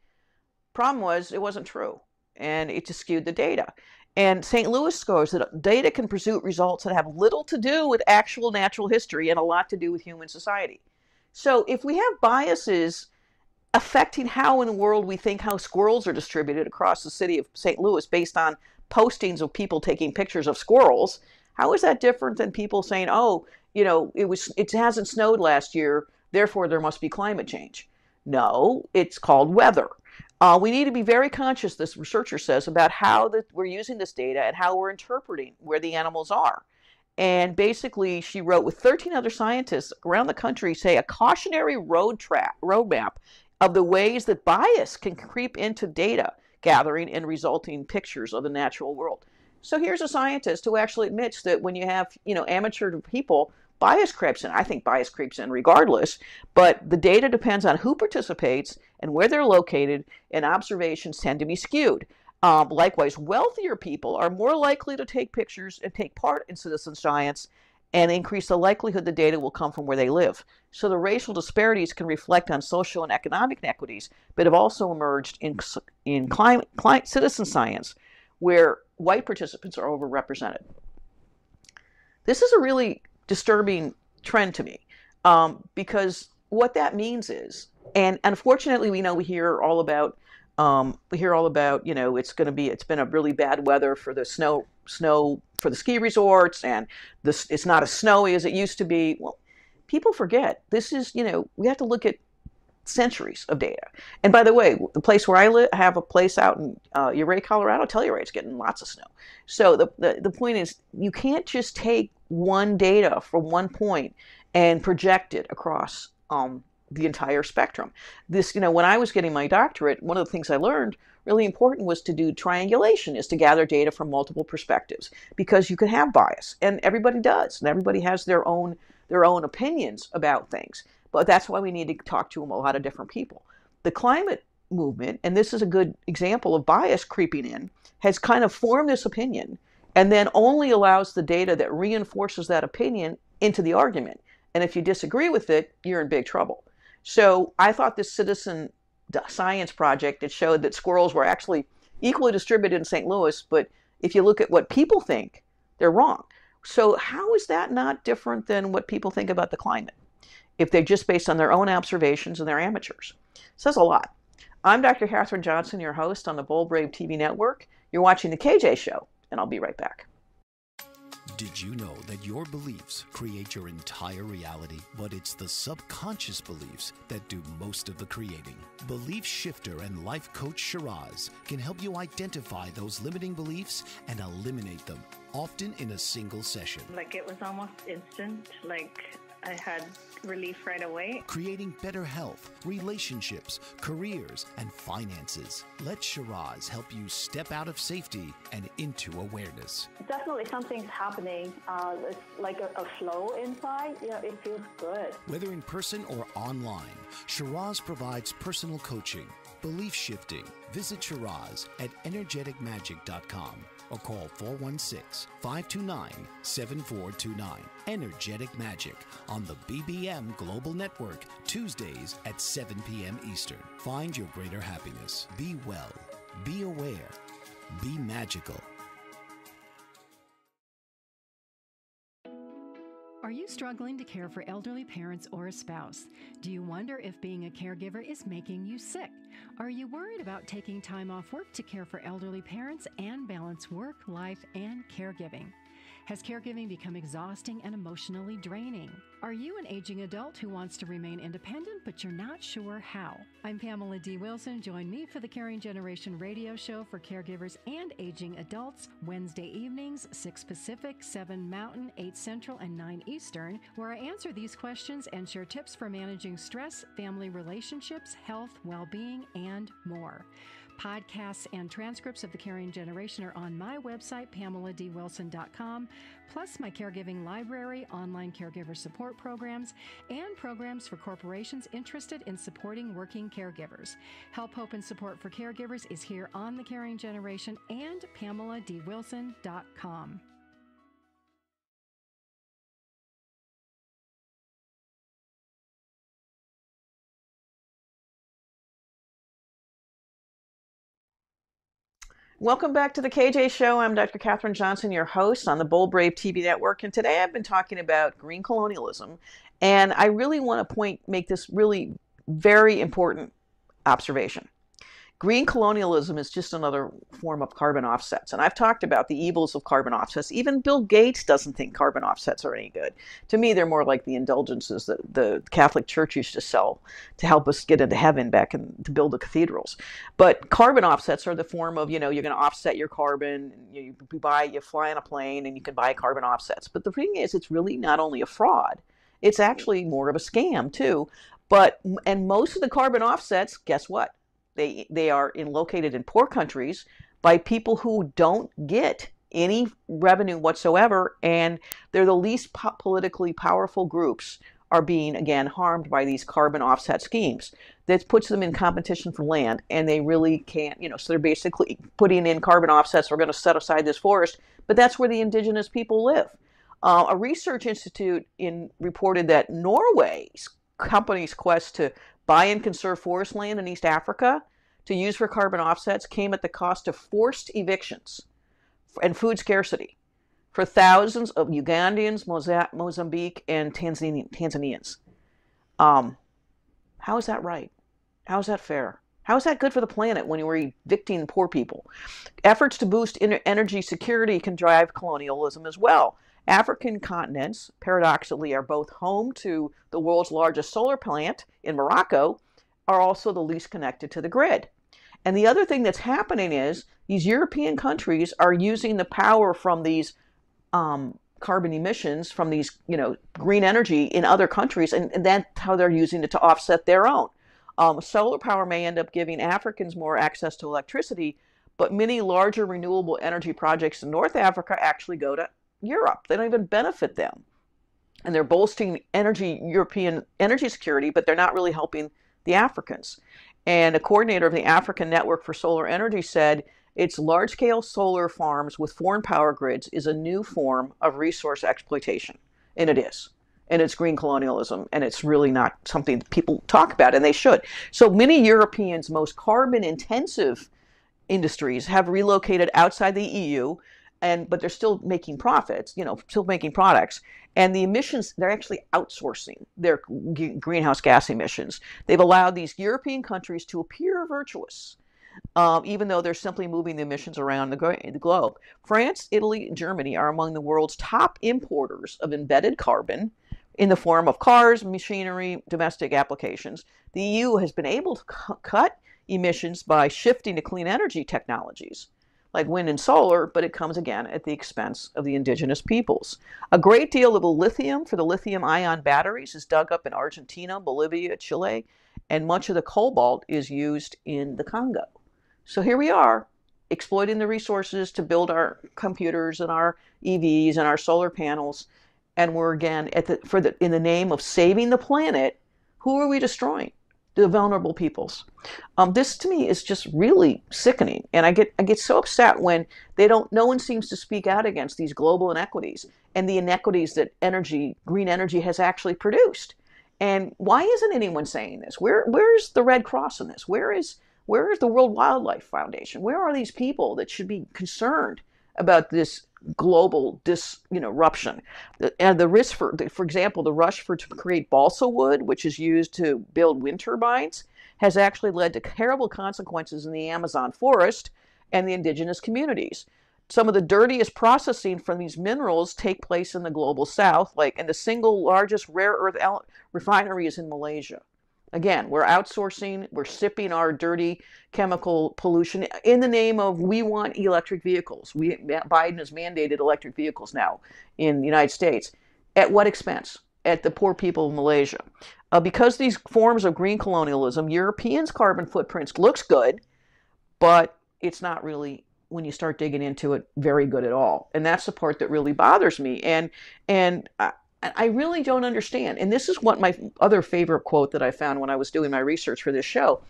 Problem was, it wasn't true, and it just skewed the data. And St. Louis scores that data can produce results that have little to do with actual natural history and a lot to do with human society. So if we have biases affecting how in the world we think how squirrels are distributed across the city of St. Louis based on postings of people taking pictures of squirrels, how is that different than people saying, "Oh, you know, it was it hasn't snowed last year, therefore there must be climate change"? No, it's called weather. Uh, we need to be very conscious, this researcher says, about how the, we're using this data and how we're interpreting where the animals are. And basically, she wrote with 13 other scientists around the country, say a cautionary road track roadmap of the ways that bias can creep into data gathering and resulting pictures of the natural world. So here's a scientist who actually admits that when you have, you know, amateur people bias creeps in. I think bias creeps in regardless, but the data depends on who participates and where they're located, and observations tend to be skewed. Um, likewise, wealthier people are more likely to take pictures and take part in citizen science and increase the likelihood the data will come from where they live. So the racial disparities can reflect on social and economic inequities, but have also emerged in, in climate, climate, citizen science, where white participants are overrepresented. This is a really disturbing trend to me um, because what that means is, and unfortunately, we know we hear all about um, we hear all about you know it's going to be it's been a really bad weather for the snow snow for the ski resorts and this it's not as snowy as it used to be. Well, people forget this is you know we have to look at centuries of data. And by the way, the place where I live, I have a place out in uh, Ouray, Colorado. Is getting lots of snow. So the, the, the point is, you can't just take one data from one point and project it across um, the entire spectrum. This, you know, when I was getting my doctorate, one of the things I learned really important was to do triangulation, is to gather data from multiple perspectives because you can have bias, and everybody does, and everybody has their own their own opinions about things. But that's why we need to talk to a lot of different people. The climate movement, and this is a good example of bias creeping in, has kind of formed this opinion and then only allows the data that reinforces that opinion into the argument. And if you disagree with it, you're in big trouble. So I thought this citizen science project that showed that squirrels were actually equally distributed in St. Louis, but if you look at what people think, they're wrong. So how is that not different than what people think about the climate? if they're just based on their own observations and they're amateurs. It says a lot. I'm Dr. Katherine Johnson, your host on the Bold Brave TV network. You're watching The KJ Show, and I'll be right back. Did you know that your beliefs create your entire reality? But it's the subconscious beliefs that do most of the creating. Belief shifter and life coach Shiraz can help you identify those limiting beliefs and eliminate them, often in a single session. Like it was almost instant. Like I had relief right away. Creating better health, relationships, careers, and finances. Let Shiraz help you step out of safety and into awareness. Definitely something's happening. Uh, it's like a, a flow inside. You know, it feels good. Whether in person or online, Shiraz provides personal coaching, belief shifting. Visit Shiraz at energeticmagic.com or call 416 529 7429. Energetic Magic on the BBM Global Network, Tuesdays at 7 p.m. Eastern. Find your greater happiness. Be well, be aware, be magical. Are you struggling to care for elderly parents or a spouse? Do you wonder if being a caregiver is making you sick? Are you worried about taking time off work to care for elderly parents and balance work, life, and caregiving? Has caregiving become exhausting and emotionally draining? Are you an aging adult who wants to remain independent but you're not sure how? I'm Pamela D. Wilson. Join me for the Caring Generation radio show for caregivers and aging adults Wednesday evenings, 6 Pacific, 7 Mountain, 8 Central, and 9 Eastern, where I answer these questions and share tips for managing stress, family relationships, health, well being, and more. Podcasts and transcripts of The Caring Generation are on my website, pameladwilson.com, plus my caregiving library, online caregiver support programs, and programs for corporations interested in supporting working caregivers. Help, hope, and support for caregivers is here on The Caring Generation and pameladwilson.com. Welcome back to the KJ Show. I'm Dr. Katherine Johnson, your host on the Bold Brave TV network. And today I've been talking about green colonialism. And I really want to point, make this really very important observation. Green colonialism is just another form of carbon offsets. And I've talked about the evils of carbon offsets. Even Bill Gates doesn't think carbon offsets are any good. To me, they're more like the indulgences that the Catholic Church used to sell to help us get into heaven back and to build the cathedrals. But carbon offsets are the form of, you know, you're going to offset your carbon. You, you buy, you fly on a plane and you can buy carbon offsets. But the thing is, it's really not only a fraud, it's actually more of a scam too. But, and most of the carbon offsets, guess what? They, they are in, located in poor countries by people who don't get any revenue whatsoever, and they're the least po- politically powerful groups are being again harmed by these carbon offset schemes. That puts them in competition for land, and they really can't. You know, so they're basically putting in carbon offsets. We're going to set aside this forest, but that's where the indigenous people live. Uh, a research institute in reported that Norway's company's quest to buy and conserve forest land in East Africa to use for carbon offsets came at the cost of forced evictions and food scarcity for thousands of Ugandans, Mozambique, and Tanzanians. Um, how is that right? How is that fair? How is that good for the planet when you're evicting poor people? Efforts to boost energy security can drive colonialism as well. African continents, paradoxically, are both home to the world's largest solar plant in Morocco, are also the least connected to the grid. And the other thing that's happening is these European countries are using the power from these um, carbon emissions from these, you know, green energy in other countries, and, and that's how they're using it to offset their own. Um, solar power may end up giving Africans more access to electricity, but many larger renewable energy projects in North Africa actually go to Europe. They don't even benefit them. And they're bolstering energy, European energy security, but they're not really helping the Africans. And a coordinator of the African Network for Solar Energy said its large scale solar farms with foreign power grids is a new form of resource exploitation. And it is. And it's green colonialism. And it's really not something that people talk about, and they should. So many Europeans' most carbon intensive industries have relocated outside the EU and but they're still making profits you know still making products and the emissions they're actually outsourcing their g- greenhouse gas emissions they've allowed these european countries to appear virtuous um, even though they're simply moving the emissions around the, the globe. France, Italy, and Germany are among the world's top importers of embedded carbon in the form of cars, machinery, domestic applications. The EU has been able to cu- cut emissions by shifting to clean energy technologies like wind and solar, but it comes again at the expense of the indigenous peoples. A great deal of the lithium for the lithium ion batteries is dug up in Argentina, Bolivia, Chile, and much of the cobalt is used in the Congo. So here we are, exploiting the resources to build our computers and our EVs and our solar panels, and we're again at the for the in the name of saving the planet, who are we destroying? The vulnerable peoples. Um, this to me is just really sickening, and I get I get so upset when they don't. No one seems to speak out against these global inequities and the inequities that energy, green energy, has actually produced. And why isn't anyone saying this? Where where's the Red Cross in this? Where is where is the World Wildlife Foundation? Where are these people that should be concerned about this global dis, you know? And the risk for, for example, the rush for to create balsa wood, which is used to build wind turbines, has actually led to terrible consequences in the Amazon forest and the indigenous communities. Some of the dirtiest processing from these minerals take place in the global south, like and the single largest rare earth refinery is in Malaysia. Again, we're outsourcing, we're sipping our dirty chemical pollution in the name of we want electric vehicles. We, Biden has mandated electric vehicles now in the United States. At what expense? At the poor people of Malaysia. Uh, because these forms of green colonialism, Europeans' carbon footprints looks good, but it's not really when you start digging into it very good at all and that's the part that really bothers me and and I really don't understand. And this is what my other favorite quote that I found when I was doing my research for this show.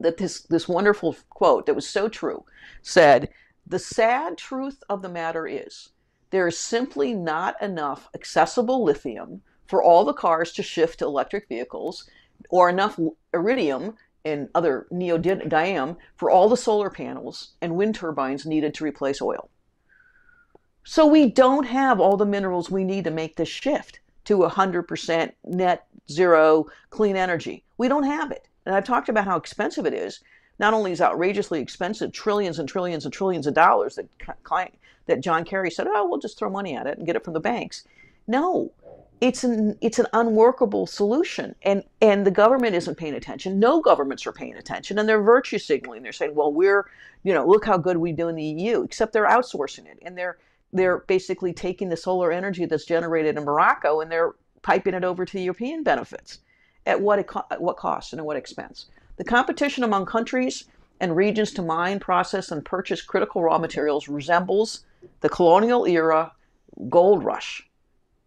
That this this wonderful quote that was so true said, "The sad truth of the matter is there is simply not enough accessible lithium for all the cars to shift to electric vehicles or enough iridium and other neodymium for all the solar panels and wind turbines needed to replace oil." So we don't have all the minerals we need to make this shift to 100% net zero clean energy. We don't have it. And I've talked about how expensive it is. Not only is outrageously expensive, trillions and trillions and trillions of dollars that client, that John Kerry said, "Oh, we'll just throw money at it and get it from the banks." No, it's an it's an unworkable solution, and and the government isn't paying attention. No governments are paying attention, and they're virtue signaling. They're saying, "Well, we're you know look how good we do in the EU," except they're outsourcing it, and they're they're basically taking the solar energy that's generated in Morocco and they're piping it over to the European benefits. At what, at what cost and at what expense? The competition among countries and regions to mine, process, and purchase critical raw materials resembles the colonial era gold rush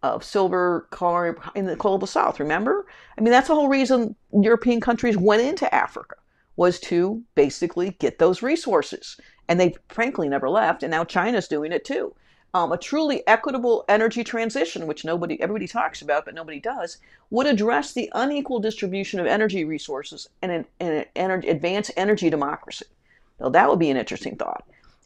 of silver car in the global south. Remember? I mean, that's the whole reason European countries went into Africa was to basically get those resources. And they frankly never left. And now China's doing it too um, a truly equitable energy transition, which nobody everybody talks about but nobody does, would address the unequal distribution of energy resources and an, an energy, advance energy democracy. Now that would be an interesting thought.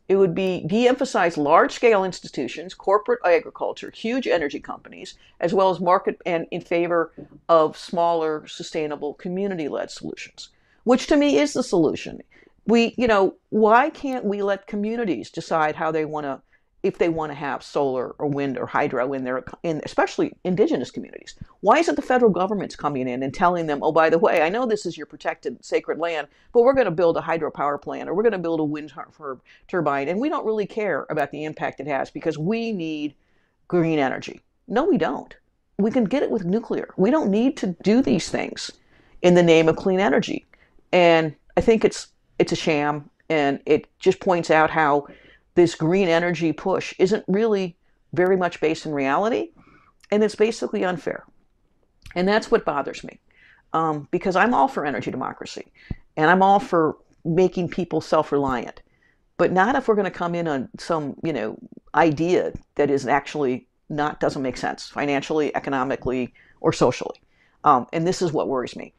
It would be de-emphasize large-scale institutions, corporate agriculture, huge energy companies, as well as market and in favor of smaller, sustainable, community-led solutions. Which to me is the solution. We, you know, why can't we let communities decide how they want to if they want to have solar or wind or hydro in their in especially indigenous communities. Why isn't the federal government's coming in and telling them oh by the way i know this is your protected sacred land but we're going to build a hydropower plant or we're going to build a wind turbine and we don't really care about the impact it has because we need green energy. No we don't. We can get it with nuclear. We don't need to do these things in the name of clean energy. And i think it's it's a sham and it just points out how this green energy push isn't really very much based in reality, and it's basically unfair. And that's what bothers me, um, because I'm all for energy democracy, and I'm all for making people self-reliant, but not if we're going to come in on some you know idea that is actually not doesn't make sense financially, economically, or socially. Um, and this is what worries me.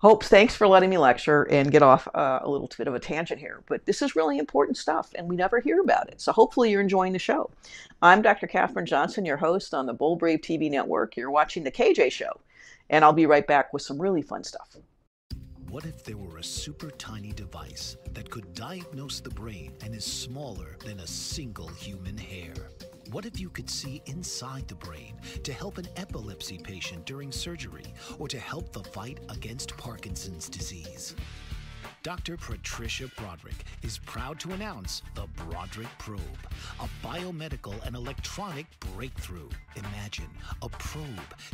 Hopes, thanks for letting me lecture and get off uh, a little bit of a tangent here. But this is really important stuff, and we never hear about it. So hopefully you're enjoying the show. I'm Dr. Katherine Johnson, your host on the Bold Brave TV network. You're watching The KJ Show, and I'll be right back with some really fun stuff. What if there were a super tiny device that could diagnose the brain and is smaller than a single human hair? What if you could see inside the brain to help an epilepsy patient during surgery or to help the fight against Parkinson's disease? Dr. Patricia Broderick is proud to announce the Broderick Probe, a biomedical and electronic breakthrough. Imagine a probe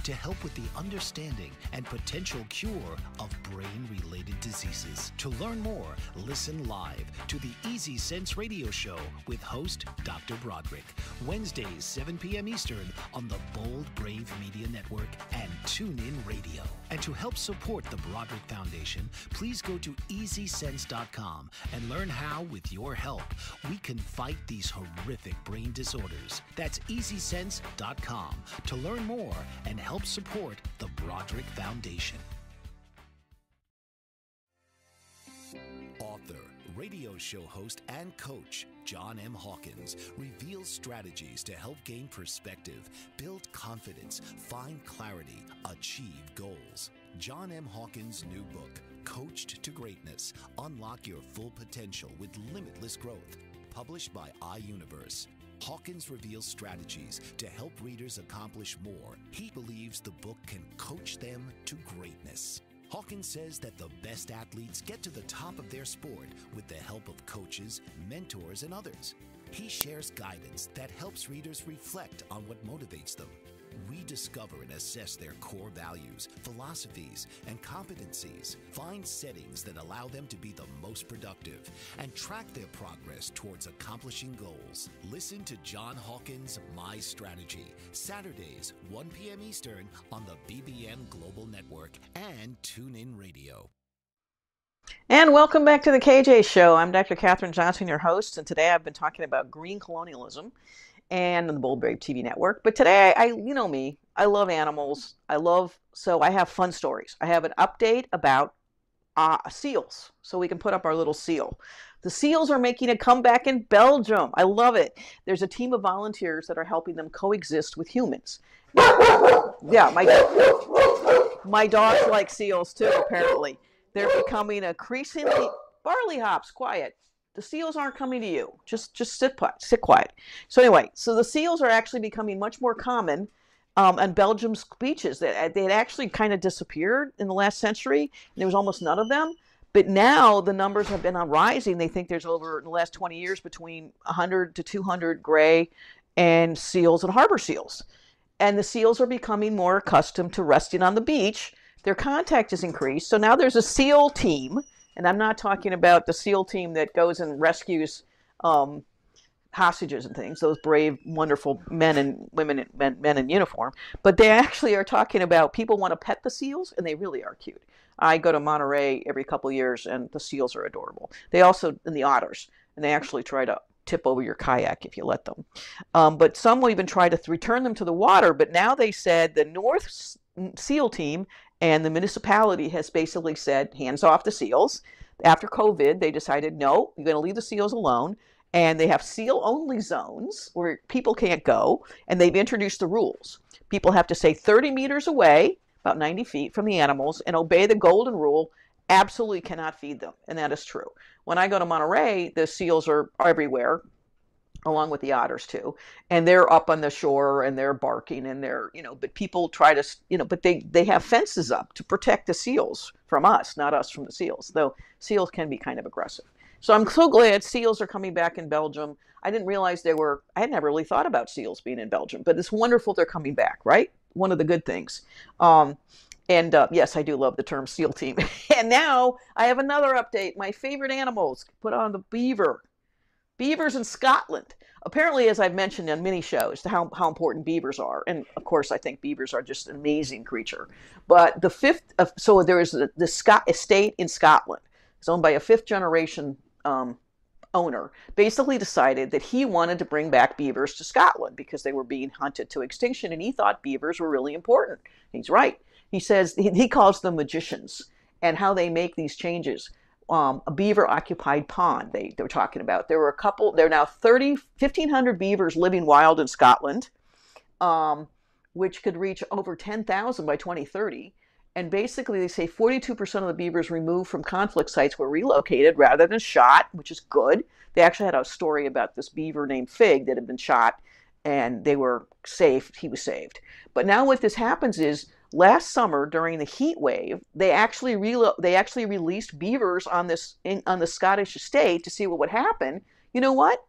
to help with the understanding and potential cure of brain related diseases. To learn more, listen live to the Easy Sense radio show with host Dr. Broderick, Wednesdays, 7 p.m. Eastern on the Bold Brave Media Network and TuneIn Radio. And to help support the Broderick Foundation, please go to EasySense.com and learn how, with your help, we can fight these horrific brain disorders. That's EasySense.com to learn more and help support the Broderick Foundation. Author, radio show host, and coach John M. Hawkins reveals strategies to help gain perspective, build confidence, find clarity, achieve goals. John M. Hawkins' new book, Coached to Greatness Unlock Your Full Potential with Limitless Growth, published by iUniverse. Hawkins reveals strategies to help readers accomplish more. He believes the book can coach them to greatness. Hawkins says that the best athletes get to the top of their sport with the help of coaches, mentors, and others. He shares guidance that helps readers reflect on what motivates them. Rediscover and assess their core values, philosophies, and competencies. Find settings that allow them to be the most productive and track their progress towards accomplishing goals. Listen to John Hawkins' My Strategy, Saturdays, 1 p.m. Eastern on the BBM Global Network and TuneIn Radio. And welcome back to the KJ Show. I'm Dr. Katherine Johnson, your host, and today I've been talking about green colonialism and on the Bold Brave TV network. But today, I, you know me, I love animals. I love, so I have fun stories. I have an update about uh, seals, so we can put up our little seal. The seals are making a comeback in Belgium. I love it. There's a team of volunteers that are helping them coexist with humans. yeah, my my dogs like seals too. Apparently, they're becoming increasingly barley hops. Quiet. The seals aren't coming to you. Just just sit sit quiet. So anyway, so the seals are actually becoming much more common um, on Belgium's beaches. They, they had actually kind of disappeared in the last century. And there was almost none of them. But now the numbers have been on rising. They think there's over in the last 20 years between 100 to 200 gray and seals and harbor seals. And the seals are becoming more accustomed to resting on the beach. Their contact is increased. So now there's a seal team and I'm not talking about the SEAL team that goes and rescues um, hostages and things, those brave, wonderful men and women, men, men in uniform. But they actually are talking about people want to pet the seals, and they really are cute. I go to Monterey every couple years, and the seals are adorable. They also, and the otters, and they actually try to tip over your kayak if you let them. Um, but some will even try to return them to the water. But now they said the North SEAL team and the municipality has basically said, hands off the seals. After COVID, they decided, no, you're going to leave the seals alone. And they have seal only zones where people can't go. And they've introduced the rules. People have to stay 30 meters away, about 90 feet from the animals, and obey the golden rule absolutely cannot feed them. And that is true. When I go to Monterey, the seals are everywhere along with the otters too and they're up on the shore and they're barking and they're you know but people try to you know but they they have fences up to protect the seals from us not us from the seals though seals can be kind of aggressive so i'm so glad seals are coming back in belgium i didn't realize they were i had never really thought about seals being in belgium but it's wonderful they're coming back right one of the good things um, and uh, yes, I do love the term SEAL team. and now I have another update. My favorite animals put on the beaver. Beavers in Scotland. Apparently, as I've mentioned on many shows, how, how important beavers are. And of course, I think beavers are just an amazing creature. But the fifth, of, so there is the, the Scott estate in Scotland. It's owned by a fifth generation um, owner. Basically, decided that he wanted to bring back beavers to Scotland because they were being hunted to extinction, and he thought beavers were really important. He's right. He says he, he calls them magicians and how they make these changes um, a beaver occupied pond they, they were talking about. There were a couple, there are now 30, 1,500 beavers living wild in Scotland, um, which could reach over 10,000 by 2030. And basically, they say 42% of the beavers removed from conflict sites were relocated rather than shot, which is good. They actually had a story about this beaver named Fig that had been shot and they were safe. He was saved. But now what this happens is last summer during the heat wave, they actually they actually released beavers on this in, on the Scottish estate to see what would happen. You know what?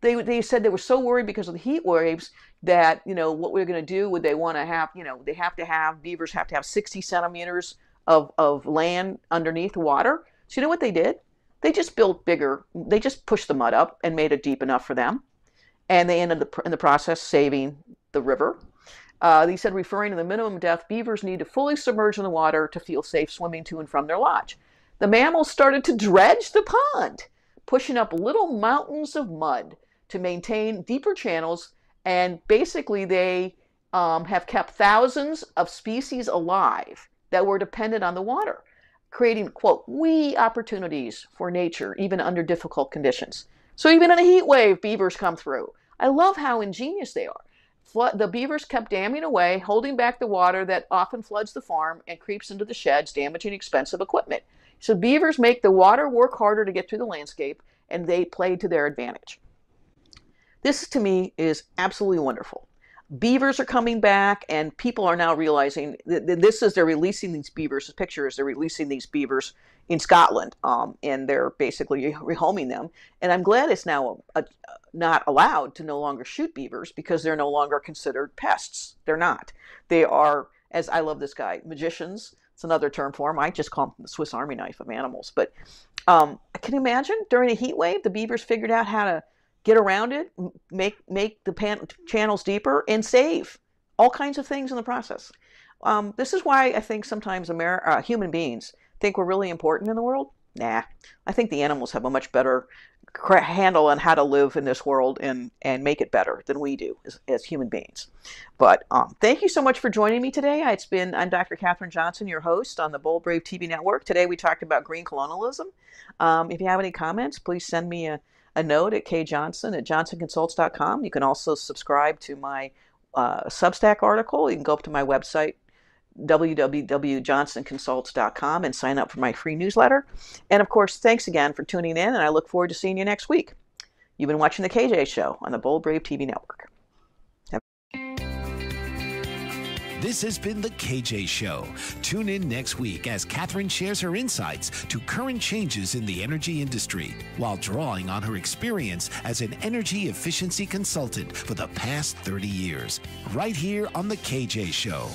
They they said they were so worried because of the heat waves that you know what we're going to do. Would they want to have you know they have to have beavers have to have 60 centimeters of of land underneath water. So you know what they did? They just built bigger. They just pushed the mud up and made it deep enough for them, and they ended up in the process saving the river uh, he said, referring to the minimum depth, beavers need to fully submerge in the water to feel safe swimming to and from their lodge. The mammals started to dredge the pond, pushing up little mountains of mud to maintain deeper channels, and basically they um, have kept thousands of species alive that were dependent on the water, creating, quote, wee opportunities for nature, even under difficult conditions. So even in a heat wave, beavers come through. I love how ingenious they are. Flood, the beavers kept damming away, holding back the water that often floods the farm and creeps into the sheds, damaging expensive equipment. So beavers make the water work harder to get through the landscape, and they play to their advantage. This to me is absolutely wonderful. Beavers are coming back, and people are now realizing that this is they're releasing these beavers. The picture is they're releasing these beavers in Scotland, um, and they're basically rehoming them. And I'm glad it's now a, a, not allowed to no longer shoot beavers because they're no longer considered pests. They're not. They are, as I love this guy, magicians. It's another term for them. I just call them the Swiss Army knife of animals. But um, can you imagine during a heat wave, the beavers figured out how to get around it, make make the pan- channels deeper, and save all kinds of things in the process. Um, this is why I think sometimes uh, human beings think we're really important in the world? Nah, I think the animals have a much better handle on how to live in this world and and make it better than we do as, as human beings. But um, thank you so much for joining me today. It's been I'm Dr. Katherine Johnson, your host on the Bold Brave TV network. Today we talked about green colonialism. Um, if you have any comments, please send me a, a note at kjohnson at johnsonconsults.com. You can also subscribe to my uh, Substack article. You can go up to my website, www.johnsonconsults.com and sign up for my free newsletter. And of course, thanks again for tuning in, and I look forward to seeing you next week. You've been watching The KJ Show on the Bold Brave TV network. This has been The KJ Show. Tune in next week as Katherine shares her insights to current changes in the energy industry while drawing on her experience as an energy efficiency consultant for the past 30 years, right here on The KJ Show.